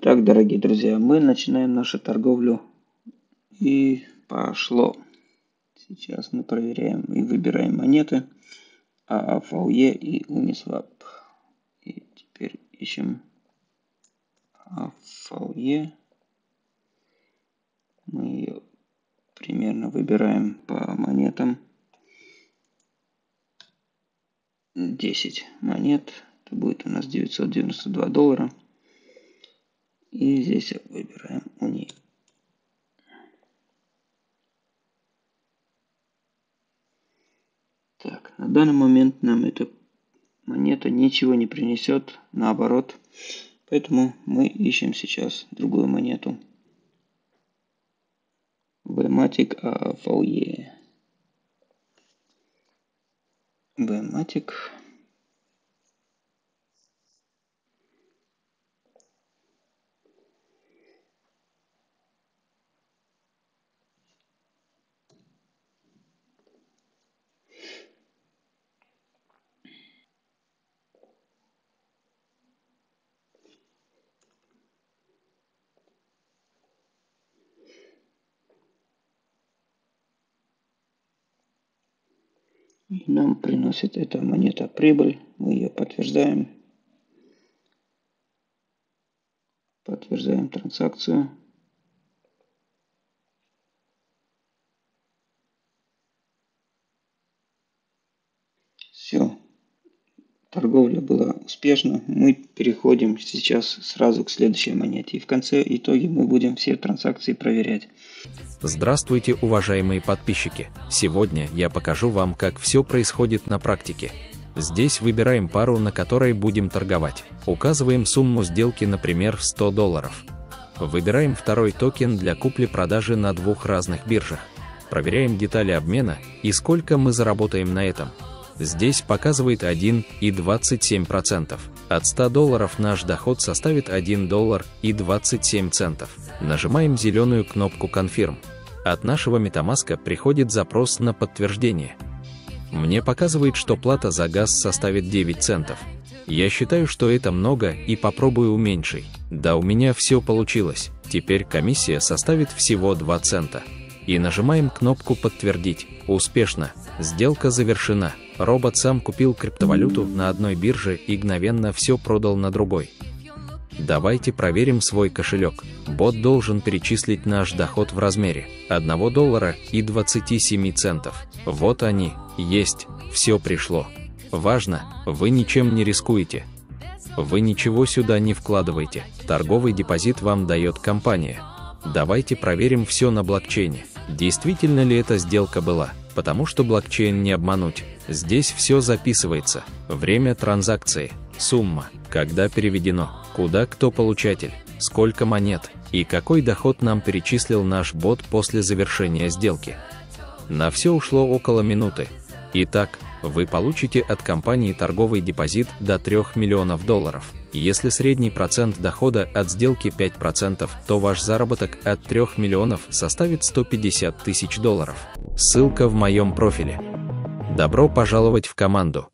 Так, дорогие друзья, мы начинаем нашу торговлю. И пошло. Сейчас мы проверяем и выбираем монеты ААВЕ и Uniswap. И теперь ищем ААВЕ. Мы ее примерно выбираем по монетам. 10 монет. Это будет у нас 992 доллара. И здесь выбираем уни. Так, на данный момент нам эта монета ничего не принесет, наоборот. Поэтому мы ищем сейчас другую монету. Vmatic AVE. Vmatic. И нам приносит эта монета прибыль. Мы ее подтверждаем. Подтверждаем транзакцию. Все. Торговля была успешна. Мы переходим сейчас сразу к следующей монете. И в конце итоге мы будем все транзакции проверять. Здравствуйте, уважаемые подписчики! Сегодня я покажу вам, как все происходит на практике. Здесь выбираем пару, на которой будем торговать. Указываем сумму сделки, например, в 100 долларов. Выбираем второй токен для купли-продажи на двух разных биржах. Проверяем детали обмена и сколько мы заработаем на этом. Здесь показывает 1,27%. От 100 долларов наш доход составит 1 доллар и 27 центов. Нажимаем зеленую кнопку «Confirm». От нашего MetaMask приходит запрос на подтверждение. Мне показывает, что плата за газ составит 9 центов. Я считаю, что это много и попробую уменьшить. Да, у меня все получилось. Теперь комиссия составит всего 2 цента. И нажимаем кнопку «Подтвердить». Успешно. Сделка завершена. Робот сам купил криптовалюту на одной бирже и мгновенно все продал на другой. Давайте проверим свой кошелек. Бот должен перечислить наш доход в размере 1 доллара и 27 центов. Вот они, есть, все пришло. Важно, вы ничем не рискуете. Вы ничего сюда не вкладываете. Торговый депозит вам дает компания. Давайте проверим все на блокчейне. Действительно ли эта сделка была? Потому что блокчейн не обмануть. Здесь все записывается. Время транзакции, сумма, когда переведено, куда кто получатель, сколько монет и какой доход нам перечислил наш бот после завершения сделки. На все ушло около минуты. Итак, вы получите от компании торговый депозит до 3 миллионов долларов. Если средний процент дохода от сделки 5%, то ваш заработок от 3 миллионов составит 150 тысяч долларов. Ссылка в моем профиле. Добро пожаловать в команду.